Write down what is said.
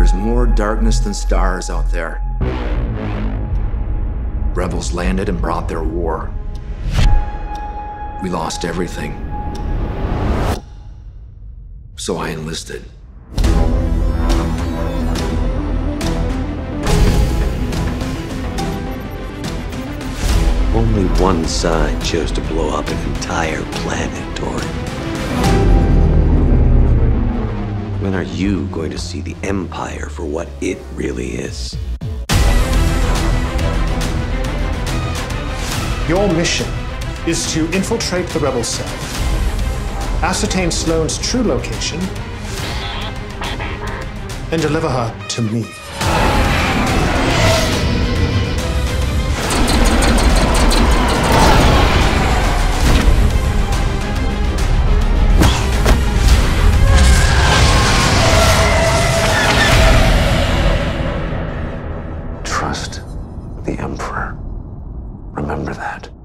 There's more darkness than stars out there. Rebels landed and brought their war. We lost everything. So I enlisted. Only one side chose to blow up an entire planet, Torin. Are you going to see the Empire for what it really is? Your mission is to infiltrate the rebel cell, ascertain Sloane's true location, and deliver her to me. The Emperor. Remember that.